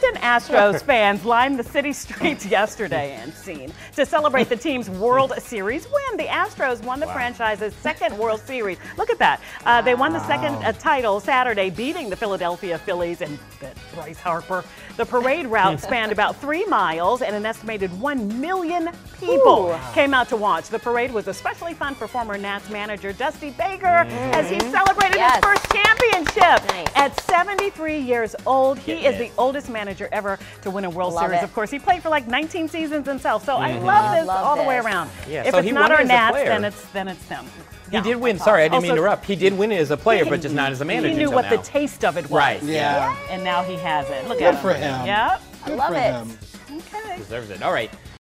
Houston Astros fans lined the city streets yesterday and seen to celebrate the team's World Series win. The Astros won the wow. franchise's second World Series. Look at that. Uh, they won the second uh, title Saturday, beating the Philadelphia Phillies and Bryce Harper. The parade route spanned about three miles, and an estimated one million people Ooh. came out to watch. The parade was especially fun for former Nats manager Dusty Baker mm-hmm. as he celebrated yes. his first championship. Nice. At 73 years old, he is the oldest manager ever to win a World love Series. It. Of course, he played for like 19 seasons himself. So mm-hmm. I love this love all this. the way around. Yeah, if so it's not our Nats, then it's then it's them. He yeah, did win. Sorry, I didn't also, mean to interrupt. He did win it as a player, but just not as a manager. He knew what now. the taste of it was. Right. Yeah. And now he has it. Look Good at him. for him. Yep. Good I love it. Him. Okay. Deserves it. All right.